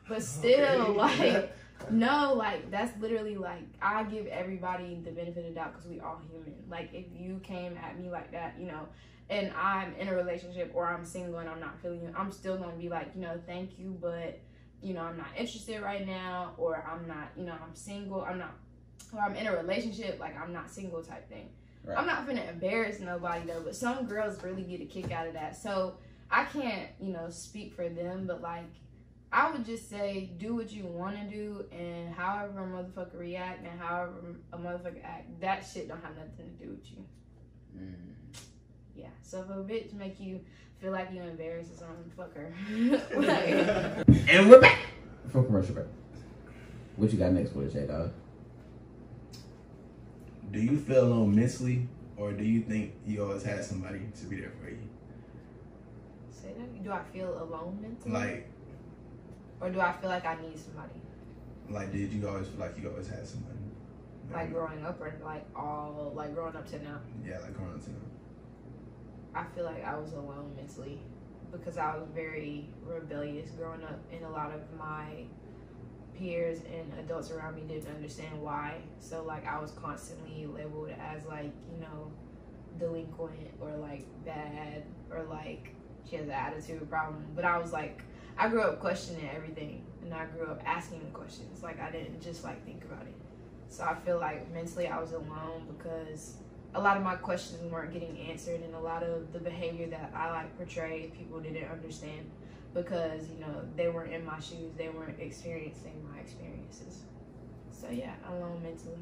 But *laughs* still, Okay. *laughs* like *laughs* no, like that's literally like I give everybody the benefit of the doubt because we all human. Like if you came at me like that, you know, and I'm in a relationship or I'm single and I'm not feeling you, I'm still gonna be like, you know, thank you, but you know, I'm not interested right now, or I'm not, you know, I'm single, I'm not, or I'm in a relationship, like I'm not single type thing. Right. I'm not gonna embarrass nobody though, but some girls really get a kick out of that. So I can't, you know, speak for them, but like I would just say do what you want to do, and however a motherfucker react and however a motherfucker act, that shit don't have nothing to do with you. Mm. Yeah. So if a bitch make you feel like you embarrassed or something, fuck her. *laughs* like, *laughs* And we're back from commercial break. What you got next for the J dog? Do you feel alone mentally, or do you think you always had somebody to be there for you? say that. Do I feel alone mentally? Like, or do I feel like I need somebody? like, did you always feel like you always had somebody? Like growing up or like all like growing up to now? yeah, like growing up to now. I feel like I was alone mentally because I was very rebellious growing up, and a lot of my peers and adults around me didn't understand why. So like I was constantly labeled as like you know delinquent or like bad or like she has an attitude problem. But I was like I grew up questioning everything, and I grew up asking questions. Like I didn't just like think about it. So I feel like mentally I was alone because a lot of my questions weren't getting answered and a lot of the behavior that I like portrayed people didn't understand because you know they weren't in my shoes they weren't experiencing my experiences so yeah alone mentally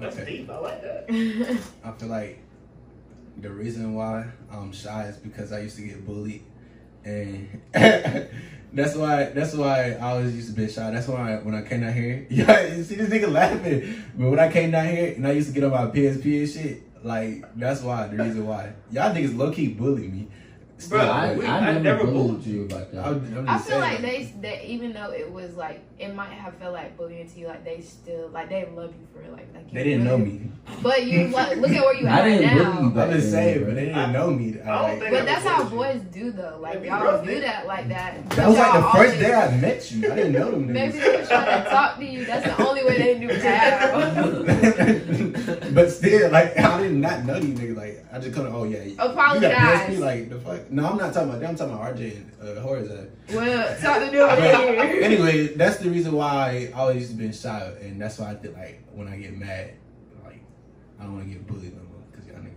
That's Okay. deep. I like that. *laughs* I feel like the reason why I'm shy is because I used to get bullied, and *laughs* that's why that's why I always used to be shy. That's why when I came down here, *laughs* yeah, you see this nigga laughing, but when I came down here and I used to get on my PSP and shit, like that's why the reason why y'all niggas low key bully me. Bro, I, we- I, I never never bullied bullied you about that. I'm, I'm I feel saying. like they, they even though it was like it might have felt like bullying to you like they still like they love you for like like you they didn't know me. but you *laughs* like, look at where you I at right didn't now bully you I'm just then, saying, bro. but they didn't I- know me. I don't like, think but I that's how you. boys do though like Yeah, we y'all rough, do that like that that was like Y'all the first day I met you. I didn't know *laughs* them Maybe niggas. they were trying to talk to you. That's the only way they knew *laughs* how. But still, like *laughs* I did not know you niggas. Like I just couldn't. Oh yeah, apologize. you got Apologize. PSP, like the fuck. No, I'm not talking about. that. I'm talking about RJ and uh, Horizon. well, talk to do But it. anyway, that's the reason why I always used to be shy, and that's why I feel like when I get mad, like I don't want to get bullied no more because y'all niggas.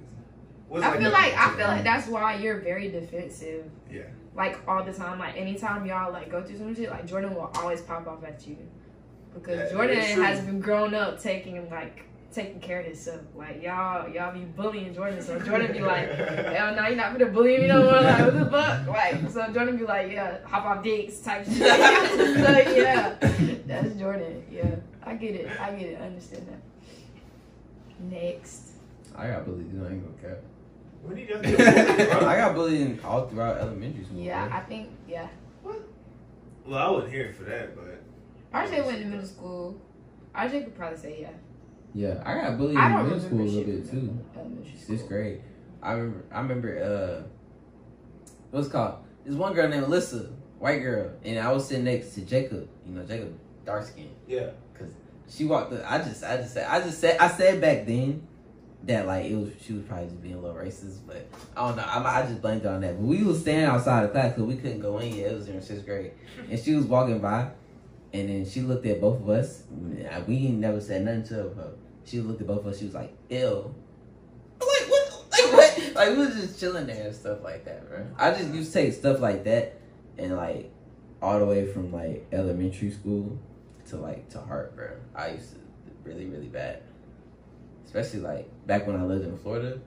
What's I feel like I feel like that's why you're very defensive. Yeah. Like all the time. Like anytime y'all like go through some shit, like Jordan will always pop off at you because Yeah, Jordan has been grown up taking like taking care of himself. Like y'all y'all be bullying Jordan, so Jordan be like. Hell no, you're not gonna bully me no more. Like, what the fuck? Like, so Jordan be like, yeah, hop off dicks type shit. *laughs* so, yeah, that's Jordan. Yeah, I get it. I get it. I understand that. Next. I got bullied. I ain't gonna cap. When did you get bullied, bro? I got bullied in all throughout elementary school. Yeah, bro. I think, yeah. What? Well, I wasn't here for that, but RJ went to middle school. RJ could probably say yeah. Yeah, I got bullied I in middle school a little bit too. elementary school. Sixth grade. I remember. I remember. Uh, what's called? There's one girl named Alyssa, white girl, and I was sitting next to Jacob. You know, Jacob, dark skin. yeah. Cause she walked. Up, I just, I just said, I just said, I said back then that like it was she was probably just being a little racist, but I don't know. I, I just blamed it on that. But we was standing outside of class because we couldn't go in yet. It was in sixth grade, *laughs* and she was walking by, and then she looked at both of us. We never said nothing to her. She looked at both of us. She was like, "Ill." Like what? Like *laughs* what? Like we was just chilling there and stuff like that, bro. I just used to take stuff like that and like all the way from like elementary school to like to heart, bro. I used to really, really bad. Especially like back when I lived in Florida.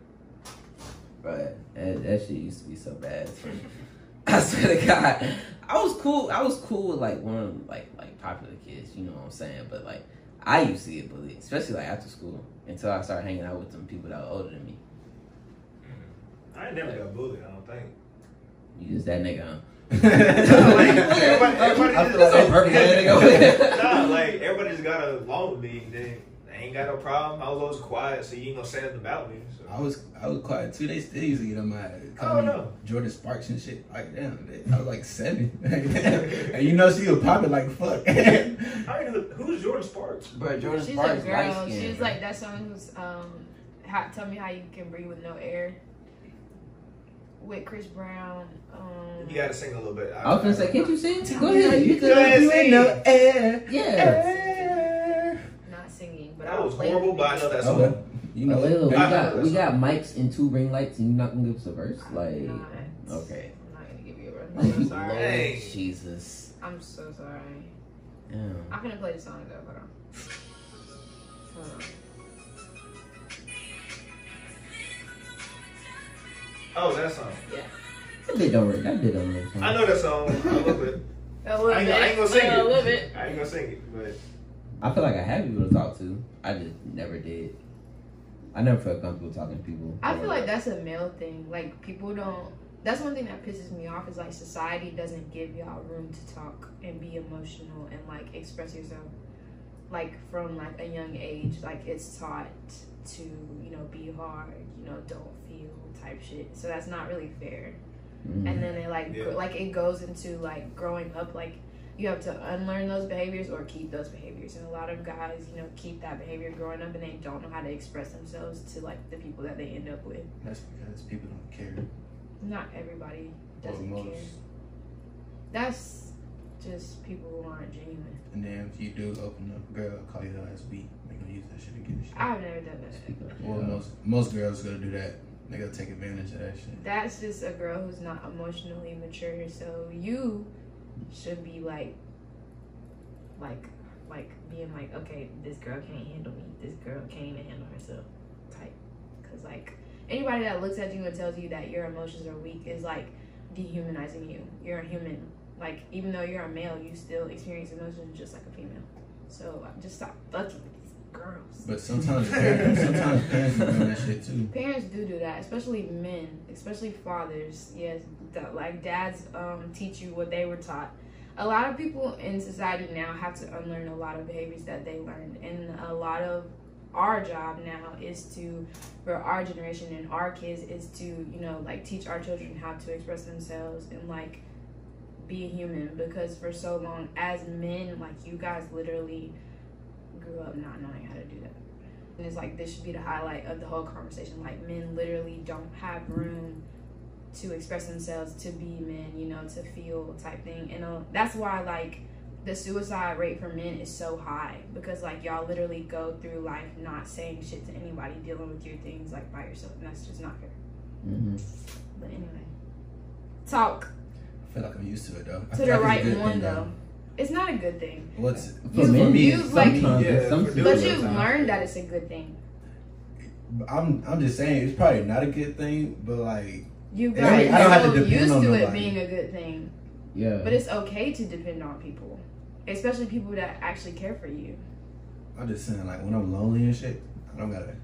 But that, that shit used to be so bad. *laughs* I swear to God, I was cool. I was cool with like one of like like popular kids. You know what I'm saying? But like I used to get bullied, especially like after school, until I started hanging out with some people that were older than me. I ain't never got bullied. I don't think. You just that nigga, huh? *laughs* Nah, like, *laughs* everybody, everybody just, feel like I'm perfect that nigga. *laughs* nah, like everybody just got along with me. Then I ain't got no problem. I was always quiet, so you ain't gonna say nothing about me. So. I was I was quiet too. They still used to get on my Oh, call me no. Jordin Sparks and shit. Like damn, they- I was like seven. *laughs* and you know she was popping like fuck. *laughs* I ain't know, who's Jordin Sparks? But Jordan She's Sparks a girl. light skin. She's like that song who's um, how, tell me how you can breathe with no air. With Chris Brown. Um, You gotta sing a little bit. I was gonna say, can't you sing? Go ahead. how You Go could. ahead, you ain't no air. Yeah. air. not singing, but That I was play horrible, but I know that song. Okay. You know, wait, look, we I- got we got mics and two ring lights, and you're not gonna give us a verse, like. I'm not. Okay. I'm not gonna give you a run. Lord *laughs* I'm sorry. Jesus. I'm so sorry. Yeah. I'm gonna play the song though. Hold on. Hold on. Oh, that song. Yeah. That bit don't work. That bit don't work. I know that song. I love it. I ain't. I ain't gonna sing it. I ain't gonna sing it, but I feel like I have people to talk to. I just never did. I never felt comfortable talking to people. I feel like that's a male thing. Like people don't. That's one thing that pisses me off is like society doesn't give y'all room to talk and be emotional and like express yourself. Like from like a young age, like it's taught to you know be hard, you know don't feel type shit. So that's not really fair. Mhm. And then it like Yeah. gr- like it goes into like growing up like you have to unlearn those behaviors or keep those behaviors and a lot of guys you know keep that behavior growing up and they don't know how to express themselves to like the people that they end up with That's because people don't care. not everybody doesn't most. care that's just people who aren't genuine And then if you do open up, girl, call your ass weak. They gonna use that shit against you. i've never done that Speak up. Well, most most girls gonna do that. They gonna take advantage of that shit. that's just a girl who's not emotionally mature so you should be like like like being like okay this girl can't handle me. This girl can't even handle herself. Type. Because like anybody that looks at you and tells you that your emotions are weak is like dehumanizing you. You're a human. Like even though you're a male you still experience emotions just like a female. So uh, just stop fucking girls But sometimes parents, sometimes parents be doing that shit too. Parents do do that, especially men, especially fathers. Yes, that, like dads um, teach you what they were taught. A lot of people in society now have to unlearn a lot of behaviors that they learned, and a lot of our job now is to, for our generation and our kids, is to you know like teach our children how to express themselves and like be a human because for so long as men, like you guys literally grew up not knowing how to do that. And it's like this should be the highlight of the whole conversation. Like men literally don't have room to express themselves, to be men, you know, to feel type thing. And uh, that's why like the suicide rate for men is so high because like y'all literally go through life not saying shit to anybody, dealing with your things like by yourself, and that's just not fair. Mhm. But anyway, talk I feel like I'm used to it though. I to the like it's a right one though. It's not a good thing, What's For You- men, you, like- sometimes, Yeah, some, for but you've learned that it's a good thing. I'm I'm just saying it's probably not a good thing, but like You Yeah, got I don't have to so depend used on to it being a good thing. yeah. But it's okay to depend on people, especially people that actually care for you. I'm just saying like when I'm lonely and shit, I don't gotta.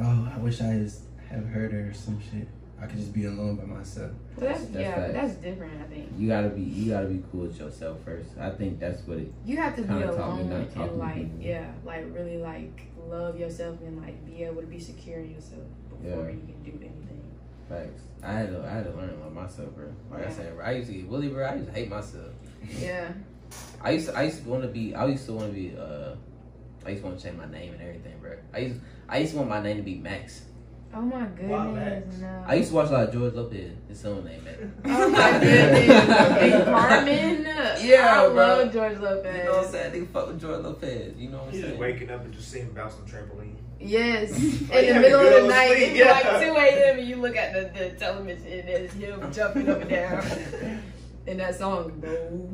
Oh, I wish I just have heard her or some shit. I could just be alone by myself. But that's, That's yeah, facts. that's different. I think you gotta be you gotta be cool with yourself first. I think that's what it. you have to be Kinda taught me alone not and like yeah, like really like love yourself and like be able to be secure in yourself before Yeah. you can do anything. Facts. I had to I had to learn to love myself, bro. Like I said, bro, I used to get bullied, bro. I used to hate myself. Yeah, *laughs* I used to I used to want to be I used to want to be uh I used to want to change my name and everything, bro. I used I used to want my name to be Max. Oh my goodness, Max? no. I used to watch a lot of George Lopez. His son name Max. Oh my goodness. *laughs* and Carmen. Yeah, I bro. love George Lopez. You know what I'm saying? Nigga fuck with George Lopez. You know what I'm He's just saying? waking up and just seeing him bounce on trampoline. Yes. *laughs* In the middle of the night, sleep, it's yeah. like 2 a.m. and you look at the, the television and it's him *laughs* jumping up and down. and that song, No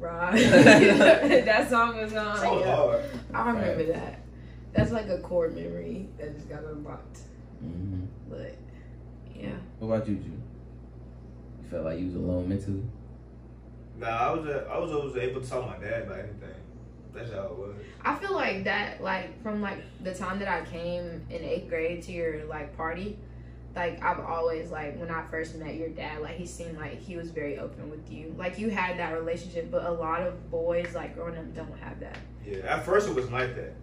Right. that song was on. So yeah. hard. I remember that. That's like a core memory that just got unlocked. Hmm But yeah. What about you, Ju? You felt like you was alone mentally? Nah, I was I was always able to tell my dad about anything. That's how it was. I feel like that, like from like the time that I came in eighth grade to your like party, like I've always like when I first met your dad, like he seemed like he was very open with you. Like you had that relationship, but a lot of boys like growing up don't have that. Yeah, at first it was like that.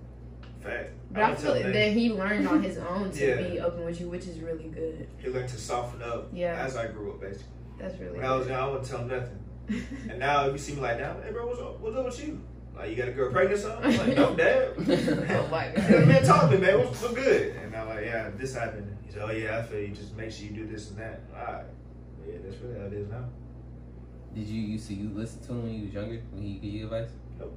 Fact. But I don't feel tell that he learned on his own to Yeah. be open with you, which is really good. He learned to soften up Yeah. as I grew up, basically. That's really When I was good. young, I wouldn't tell him nothing. *laughs* And now if you see me like that, hey bro, what's up, what's up with you? Like you got a girl pregnant or something? I'm like, no, dad. *laughs* oh my Yeah, *laughs* god. man, talk to me, man. What's, what's good? And I'm like, yeah, this happened. He said, oh yeah, I feel you. Just make sure you do this and that. All right. Yeah, that's really how it is now. Did you used to you listen to him when you was younger when he gave you advice? Nope.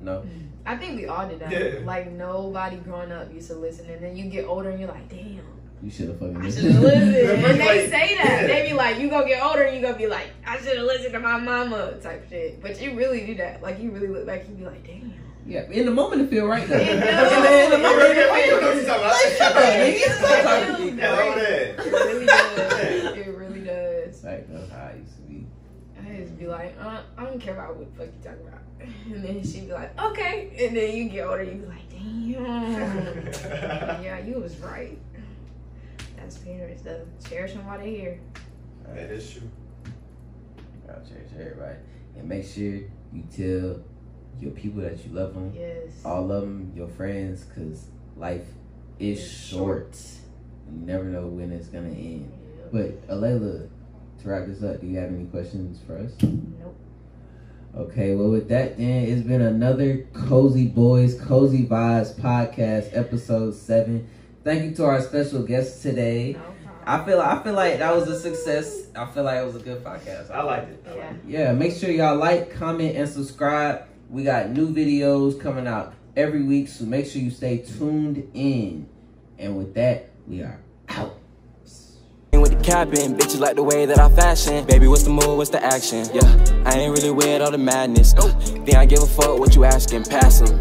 No. I think we all did that. Yeah. Like nobody growing up used to listen, and then you get older and you're like, damn. You should have fucking I should listened. have listened. *laughs* Remember, and they like- say that. Yeah. They be like, you gonna get older and you gonna be like, I should have listened to my mama type shit. But you really do that. Like you really look back, you be like, damn. Yeah, in the moment it feel right though. *laughs* It In the- in the moment it feel you know what you're talking about. Shut up, nigga. Stop talking to me. There. It really does. *laughs* It really does. Like that's how I used to be. I used to be like, uh, I don't care about what the fuck you talking about. And then she'd be like, okay. And then you get older, you'd be like, damn. *laughs* yeah, you was right. That's parents though. Cherish them while they're here. that is true. Gotta cherish everybody. And make sure you tell your people that you love them. Yes. All of them, your friends, because life is It's short. You never know when it's gonna end. Yeah. But Alayla, to wrap this up, do you have any questions for us? Nope. Okay, well, with that, then it's been another Cozyy Boyzz, Cozyy Vibes podcast, episode seven. Thank you to our special guest today. No. I feel I feel like that was a success. I feel like it was a good podcast. I liked it. I liked Yeah. it. Yeah, make sure y'all like, comment, and subscribe. We got new videos coming out every week, so make sure you stay tuned in. And with that, we are out. Capping, bitches like the way that I fashion. Baby, what's the move? What's the action? Yeah, I ain't really with all the madness. Uh, think I give a fuck what you asking, passing.